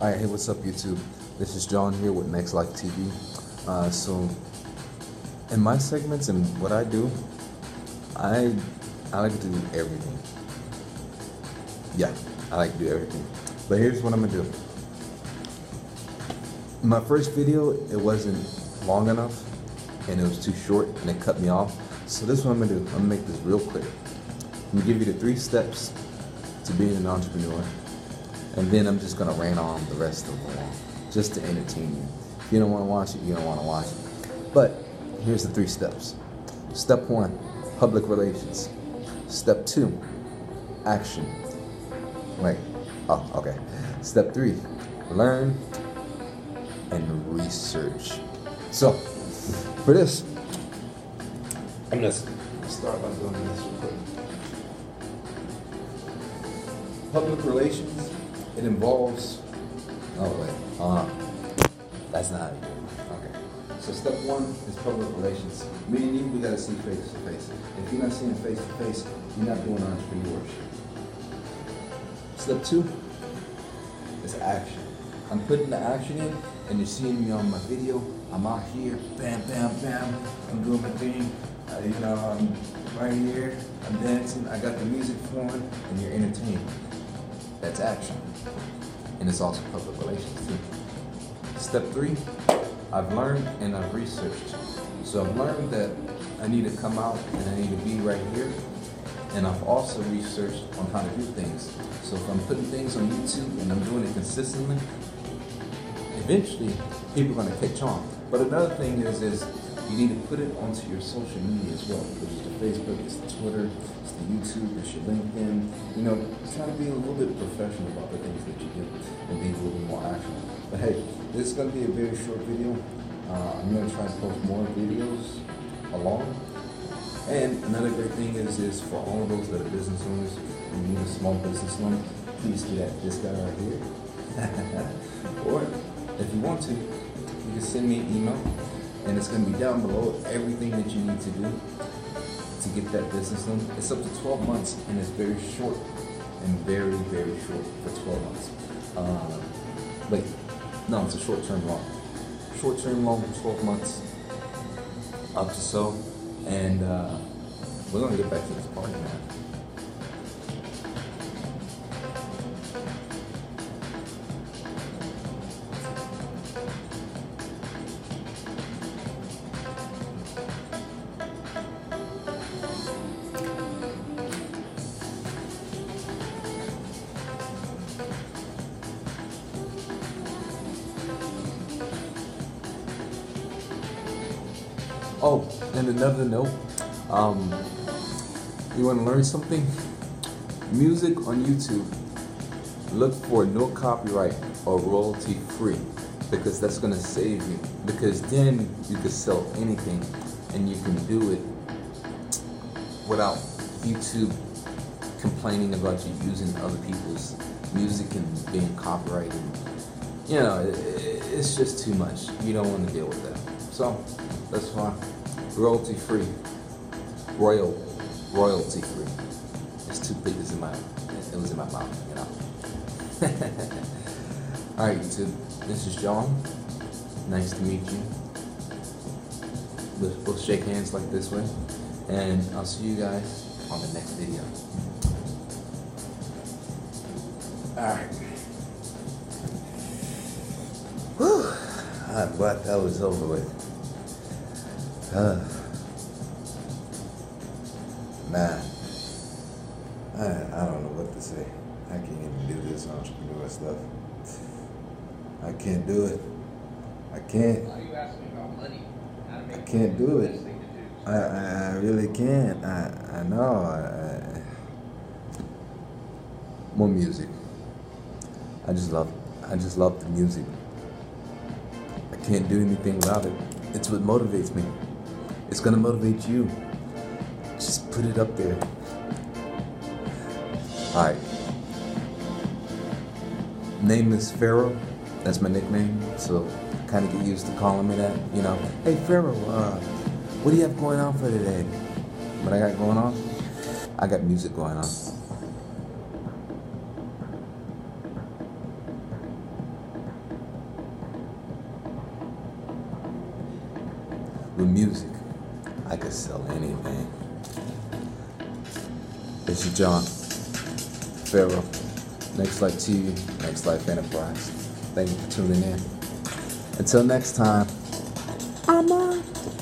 All right, hey, what's up, YouTube? This is John here with Next Life TV. Uh, so, in my segments and what I do, I I like to do everything. Yeah, I like to do everything. But here's what I'm gonna do. My first video, it wasn't long enough, and it was too short, and it cut me off. So this is what I'm gonna do. I'm gonna make this real quick. I'm gonna give you the three steps to being an entrepreneur, and then I'm just gonna rant on the rest of the them just to entertain you. If you don't want to watch it, you don't want to watch it. But here's the three steps. Step one, public relations. Step two, action. Wait. Oh, okay. Step three, learn and research. So, for this, I'm gonna start by doing this real quick. Public relations, it involves. Oh wait, uh, that's not how you do it. Okay. So step one is public relations. Me and you, we gotta see face to face. If you're not seeing face to face, you're not doing entrepreneurship. Step two is action. I'm putting the action in, and you're seeing me on my video. I'm out here, bam, bam, bam. I'm doing my thing. Uh, you know, I'm right here. I'm dancing. I got the music flowing, and you're entertained. That's action. And it's also public relations too. Step three, I've learned and I've researched. So I've learned that I need to come out and I need to be right here. And I've also researched on how to do things. So if I'm putting things on YouTube and I'm doing it consistently, eventually people are gonna catch on. But another thing is is you need to put it onto your social media as well, which is the Facebook, it's the Twitter, it's the YouTube, it's your LinkedIn. You know, try to be a little bit professional about the things that you do and be a little bit more actionable. But hey, this is gonna be a very short video. Uh, I'm gonna try to post more videos along. And another great thing is, is for all of those that are business owners, you need a small business loan, please get at this guy right here. or if you want to, you can send me an email and it's going to be down below everything that you need to do to get that business loan. It's up to 12 months and it's very short and very, very short for 12 months. Uh, wait, no, it's a short term loan. Short term loan for 12 months up to so. And uh, we're going to get back to this party, man. Oh, and another note, um, you want to learn something? Music on YouTube, look for no copyright or royalty free because that's going to save you. Because then you can sell anything and you can do it without YouTube complaining about you using other people's music and being copyrighted. You know, it's just too much. You don't want to deal with that. So that's fine. royalty free, royal, royalty free. It's too big. It's in my, it was in my mouth, you know. All right, YouTube. This is John. Nice to meet you. We'll, we'll shake hands like this way, and I'll see you guys on the next video. All right. Whew. I'm glad that was over with. Uh, man, I, I don't know what to say. I can't even do this entrepreneur stuff. I can't do it. I can't. Why are you asking me about money? How to make I can't do it. best thing to do. I, I, I really can't. I, I know. I, I, more music. I just love. I just love the music. I can't do anything without it. It's what motivates me. It's gonna motivate you. Just put it up there. Hi. Name is Pharaoh. That's my nickname. So kind of get used to calling me that. You know, hey Pharaoh, uh, what do you have going on for today? What I got going on? I got music going on. with music. I could sell anything. This is John Pharaoh, Next Life TV, Next Life Enterprise. Thank you for tuning in. Until next time, I'm out.